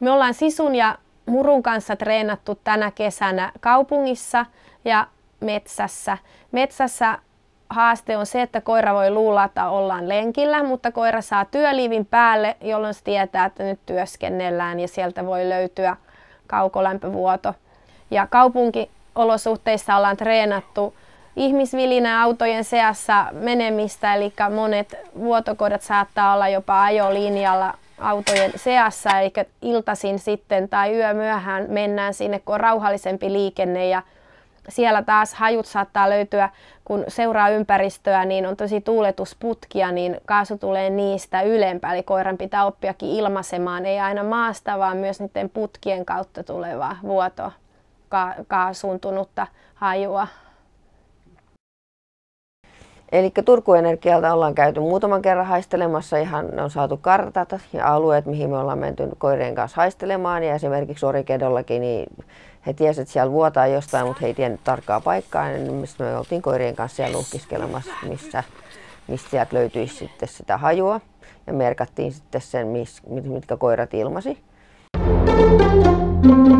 Me ollaan Sisun ja Murun kanssa treenattu tänä kesänä kaupungissa ja metsässä. Metsässä haaste on se, että koira voi luulla, että ollaan lenkillä, mutta koira saa työliivin päälle, jolloin se tietää, että nyt työskennellään ja sieltä voi löytyä kaukolämpövuoto. Ja kaupunkiolosuhteissa ollaan treenattu ihmisvilinä autojen seassa menemistä, eli monet vuotokoirat saattaa olla jopa ajolinjalla autojen seassa, eli iltasin sitten tai yömyöhään mennään sinne, kun on rauhallisempi liikenne ja siellä taas hajut saattaa löytyä, kun seuraa ympäristöä, niin on tosi tuuletusputkia, niin kaasu tulee niistä ylempää. Eli koiran pitää oppiakin ilmaisemaan, ei aina maasta, vaan myös niiden putkien kautta tulevaa vuoto ka- kaasuntunutta hajua. Eli Turku Energialta ollaan käyty muutaman kerran haistelemassa, ihan ne on saatu kartat ja alueet, mihin me ollaan menty koirien kanssa haistelemaan. Ja esimerkiksi Orikedollakin, niin he tiesivät, että siellä vuotaa jostain, mutta he ei tiennyt tarkkaa paikkaa. Niin mistä me oltiin koirien kanssa siellä luhkiskelemassa, missä, mistä sieltä löytyisi sitten sitä hajua. Ja merkattiin sitten sen, mitkä koirat ilmasi. Thank you.